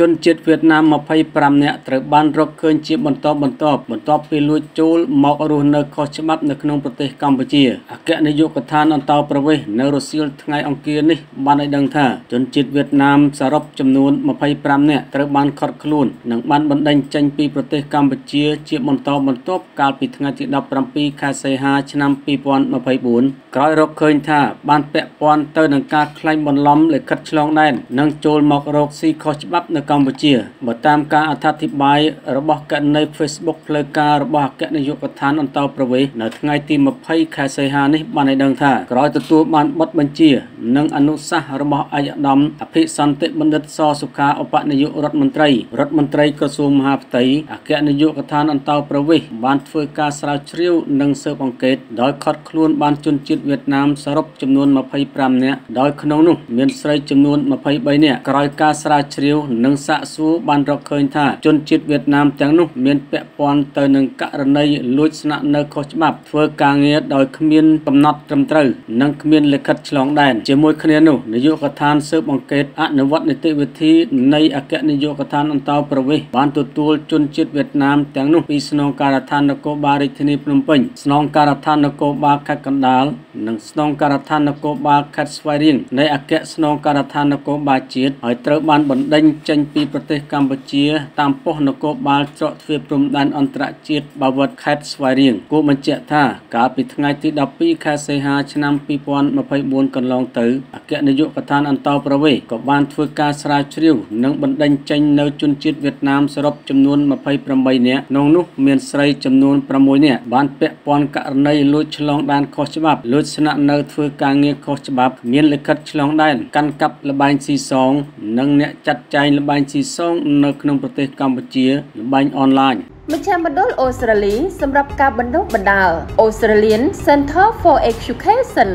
ជនជាតិវៀតណាម25នាក់ត្រូវបានរកឃើញជាបន្តបន្ទាប់បន្ទាប់ពីលួចចូលមករស់នៅខុសច្បាប់នៅក្នុងប្រទេសកម្ពុជាអគ្គនាយកដ្ឋានអន្តោប្រវេសន៍នៅរសៀលថ្ងៃអង្គារនេះបានឲ្យដឹងថាជនជាតិវៀតណាមសរុបចំនួន25នាក់ត្រូវបានឃាត់ខ្លួននិងបានបណ្តេញចេញពីប្រទេសកម្ពុជាជាបន្តបន្ទាប់កាលពីថ្ងៃទី17ខែសីហាឆ្នាំ2024ក្រោយរកឃើញថាបានពាក់ព័ន្ធទៅនឹងការក្លែងបន្លំលិខិតឆ្លងដែននិងចូលមករកស៊ីខុសច្បាប់នៅកម្ពុជាបើតាមការអត្ថាធិប្បាយរបស់កណនី Facebook ផ្លូវការរបស់អគ្គនាយកដ្ឋានអន្តោប្រវេសន៍នៅថ្ងៃទី20ខែសីហានេះបានឲ្យដឹងថាក្រោយទទួលបានប័ណ្ណបញ្ជា និងអនុសាសន៍របស់ឯកឧត្តមអភិសន្តិបណ្ឌិតសសុខាឧបនាយករដ្ឋមន្ត្រីរដ្ឋមន្ត្រីក្រសួងមហាផ្ទៃអគ្គនាយកដ្ឋានអន្តោប្រវេសន៍បានធ្វើការស្រាវជ្រាវនិងស៊ើបអង្កេតដោយខត់ខ្លួនបានជនជាតិវៀតណាមសរុបចំនួន25នាក់ដោយក្នុងនោះមានស្រីចំនួន23នាក់ក្រោយការស្រាវជ្រាវនិងសាកសួរបានរកឃើញថាជនជាតិវៀតណាមទាំងនោះមានពាក់ព័ន្ធទៅនឹងករណីលួចស្នាក់នៅខុសច្បាប់ធ្វើការងារដោយគ្មានកំណត់ត្រឹមត្រូវនិងគ្មានលិខិតឆ្លងដែនជាមួយគ្នានោះនាយកដ្ឋានស៊ើបអង្កេតអនុវត្តនីតិវិធីនៃអគ្គនាយកដ្ឋានអន្តោប្រវេសន៍បានទទួលជនជាតិវៀតណាមទាំងនោះពីស្នងការដ្ឋាននគរបាលរាជធានីភ្នំពេញស្នងការដ្ឋាននគរបាលខេត្តកណ្ដាលនិងស្នងការដ្ឋាននគរបាលខេត្តស្វាយរៀងនៃអគ្គស្នងការដ្ឋាននគរបាលជាតិហើយត្រូវបានបណ្ដេញចេញពីប្រទេសកម្ពុជា តាមប៉ុស្តិ៍នគរបាលច្រកទ្វារព្រំដែនអន្តរជាតិបាវិតខេត្តស្វាយរៀងគួរបញ្ជាក់ថាកាលពីថ្ងៃទី12ខែសីហាឆ្នាំ2024កន្លងទៅអគ្គនាយកដ្ឋានអន្តោប្រវេសន៍ក៏បានធ្វើការស្រាវជ្រាវនិងបណ្ដេញចេញនៅជនជាតិវៀតណាមសរុបចំនួន28នាក់ក្នុងនោះមានស្រីចំនួន6នាក់បានពាក់ព័ន្ធករណីលួចឆ្លងដែនខុសច្បាប់លួចស្នាក់នៅធ្វើការងារខុសច្បាប់មានលិខិតឆ្លងដែនកាន់កាប់លបែងស៊ីសង និងអ្នកចាត់ចែងលបែងស៊ីសងនៅក្នុងប្រទេសកម្ពុជាល្បែងអនឡាញមជ្ឈមណ្ឌលអូស្ត្រាលីសម្រាប់ការបណ្ដុះបណ្ដាល Australian Center for Education